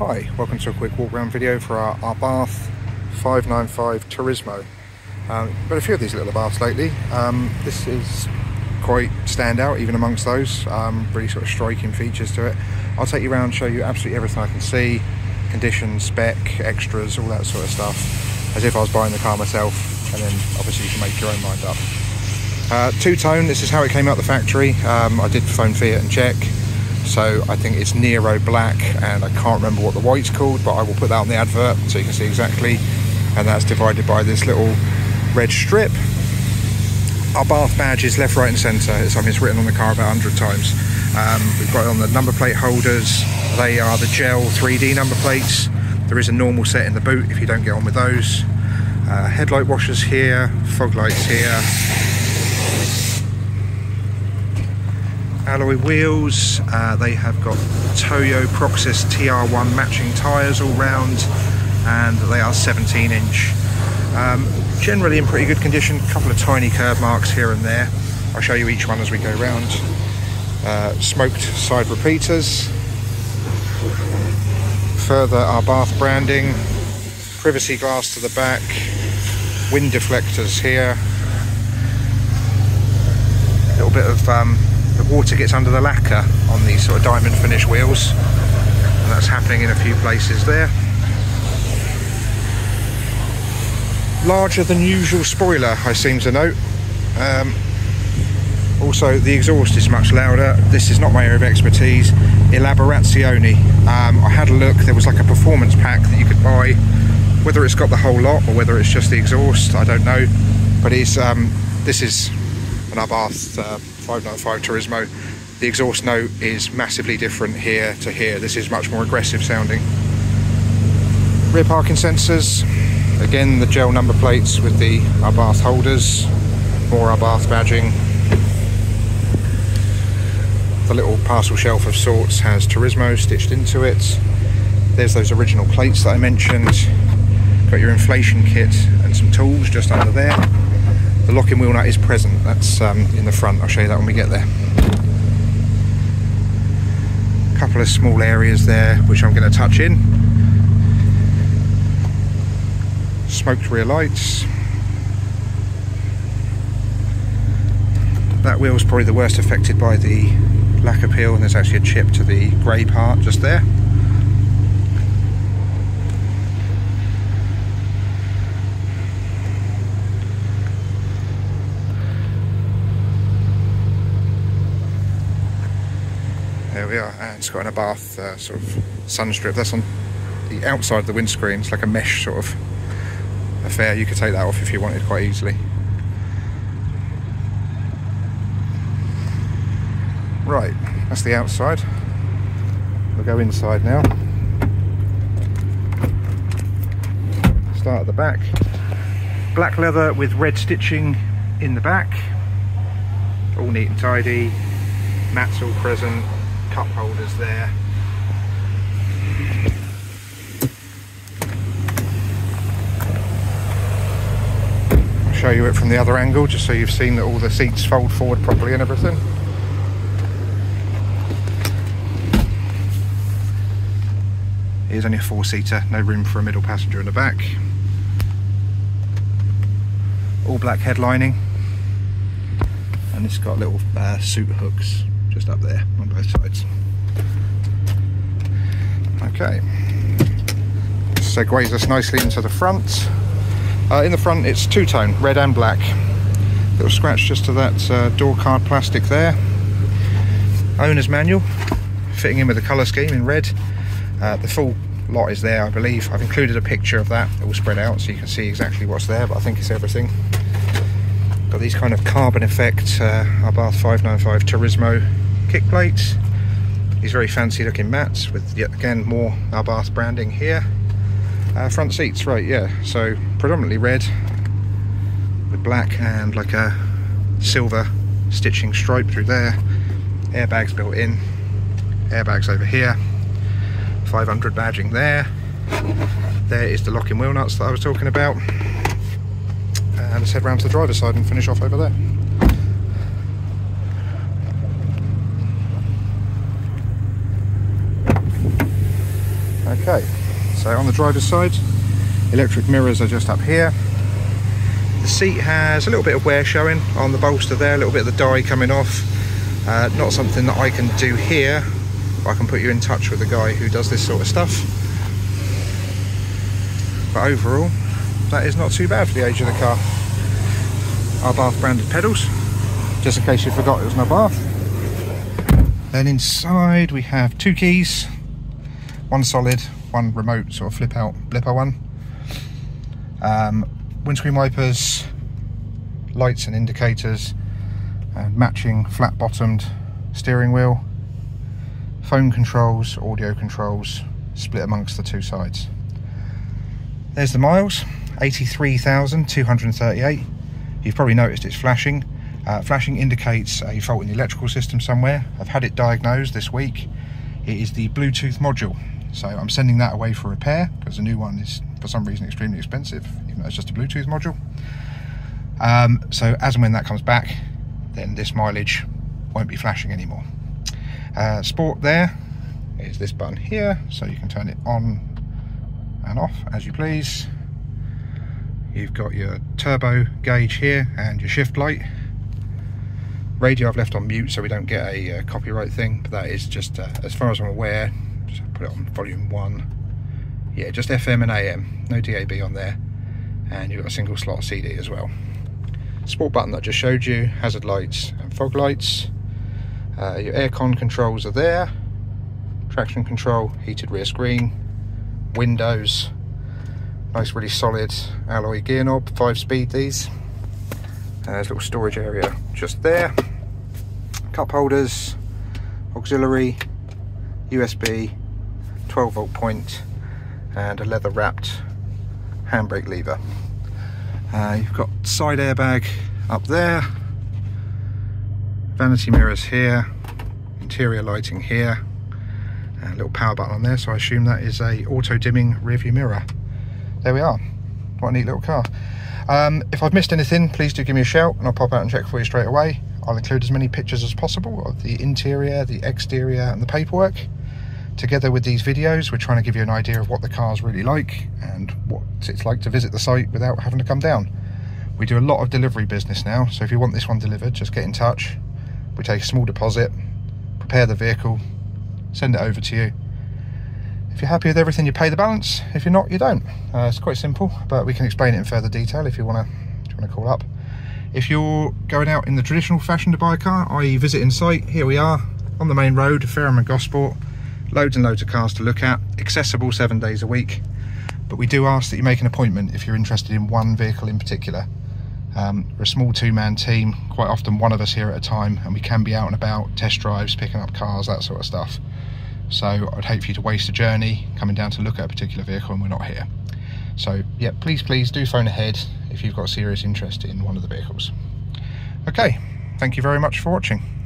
Hi, welcome to a quick walk around video for our, Abarth 595 Turismo. Um, got a few of these little Abarths lately. Um, this is quite standout even amongst those, um, really sort of striking features to it. I'll take you around show you absolutely everything I can see, condition, spec, extras, all that sort of stuff, as if I was buying the car myself, and then obviously you can make your own mind up. Uh, two-tone, this is how it came out the factory. Um, I did phone Fiat and check. So I think it's Nero Black and I can't remember what the white's called, but I will put that on the advert so you can see exactly. And that's divided by this little red strip. Abarth badge is left, right and centre. It's, I mean, it's written on the car about 100 times. Um, we've got it on the number plate holders. They are the gel 3D number plates. There is a normal set in the boot if you don't get on with those. Uh, headlight washers here, fog lights here, alloy wheels. Uh, they have got Toyo Proxes TR1 matching tyres all round and they are 17 inch. Um, generally in pretty good condition, a couple of tiny curb marks here and there. I'll show you each one as we go round. Uh, smoked side repeaters. Further Abarth branding. Privacy glass to the back. Wind deflectors here. A little bit of um, the water gets under the lacquer on these sort of diamond finish wheels. And that's happening in a few places there. Larger than usual spoiler I seem to note. Um, also the exhaust is much louder. This is not my area of expertise. Elaborazione um, I had a look. There was like a performance pack that you could buy. Whether it's got the whole lot or whether it's just the exhaust I don't know. But it's um, this is an Abarth uh, 595 Turismo. The exhaust note is massively different here to here. This is much more aggressive sounding. Rear parking sensors. Again, the gel number plates with the Abarth holders. More Abarth badging. The little parcel shelf of sorts has Turismo stitched into it. There's those original plates that I mentioned. Got your inflation kit and some tools just under there. The locking wheel nut is present, that's um, in the front, I'll show you that when we get there. A couple of small areas there which I'm going to touch in. Smoked rear lights. That wheel's probably the worst affected by the lacquer peel and there's actually a chip to the grey part just there. We are, and it's got an Abarth uh, sort of sun strip. That's on the outside of the windscreen. It's like a mesh sort of affair. You could take that off if you wanted quite easily. Right, that's the outside. We'll go inside now. Start at the back. Black leather with red stitching in the back. All neat and tidy. Mats all present cup holders there. I'll show you it from the other angle just so you've seen that all the seats fold forward properly and everything. Here's only a four-seater, no room for a middle passenger in the back. All black headlining and it's got little uh, suit hooks just up there on both sides. Okay, segues us nicely into the front. Uh, in the front it's two-tone, red and black. Little scratch just to that uh, door card plastic there. Owner's manual, fitting in with the colour scheme in red. Uh, the full lot is there, I believe. I've included a picture of that, will spread out so you can see exactly what's there, but I think it's everything. Got these kind of carbon effect uh, Abarth 595 Turismo kick plates. These very fancy looking mats with yet again more Abarth branding here. Uh, front seats, right, yeah. So predominantly red with black and like a silver stitching stripe through there. Airbags built in. Airbags over here. 500 badging there. There is the locking wheel nuts that I was talking about. And let's head round to the driver's side and finish off over there. Okay, so on the driver's side, electric mirrors are just up here. The seat has a little bit of wear showing on the bolster there, a little bit of the dye coming off. Uh, not something that I can do here, I can put you in touch with a guy who does this sort of stuff. But overall, that is not too bad for the age of the car. Abarth branded pedals, just in case you forgot it was an Abarth. Then inside we have two keys, one solid, one remote sort of flip out blipper one. Um, windscreen wipers, lights and indicators, and matching flat bottomed steering wheel, phone controls, audio controls, split amongst the two sides. There's the miles, 83,238. You've probably noticed it's flashing. Uh, flashing indicates a fault in the electrical system somewhere. I've had it diagnosed this week. It is the Bluetooth module. So I'm sending that away for repair because the new one is for some reason extremely expensive, even though it's just a Bluetooth module. Um, so as and when that comes back, then this mileage won't be flashing anymore. Uh, sport there is this button here, so you can turn it on and off as you please. You've got your turbo gauge here and your shift light. Radio I've left on mute so we don't get a uh, copyright thing, but that is just, uh, as far as I'm aware, put it on volume one. Yeah, just FM and AM, no DAB on there. And you've got a single slot CD as well. Sport button that I just showed you, hazard lights and fog lights. Uh, your aircon controls are there. Traction control, heated rear screen, windows, nice really solid alloy gear knob, five speed these. Uh, there's a little storage area just there. Cup holders, auxiliary, USB, 12 volt point, and a leather wrapped handbrake lever. Uh, you've got side airbag up there, vanity mirrors here, interior lighting here, and a little power button on there, so I assume that is a auto dimming rear view mirror. There we are. What a neat little car. Um, if I've missed anything, please do give me a shout and I'll pop out and check for you straight away. I'll include as many pictures as possible of the interior, the exterior and the paperwork. Together with these videos, we're trying to give you an idea of what the car's really like and what it's like to visit the site without having to come down. We do a lot of delivery business now, so if you want this one delivered, just get in touch. We take a small deposit, prepare the vehicle, send it over to you. If you're happy with everything, you pay the balance. If you're not, you don't. Uh, it's quite simple, but we can explain it in further detail if you want to You want to call up. If you're going out in the traditional fashion to buy a car, i.e. visiting site, here we are on the main road, Fareham and Gosport. Loads and loads of cars to look at, accessible seven days a week. But we do ask that you make an appointment if you're interested in one vehicle in particular. Um, we're a small two-man team, quite often one of us here at a time, and we can be out and about, test drives, picking up cars, that sort of stuff. So I'd hate for you to waste a journey coming down to look at a particular vehicle and we're not here. So yeah, please, please do phone ahead if you've got serious interest in one of the vehicles. Okay, thank you very much for watching.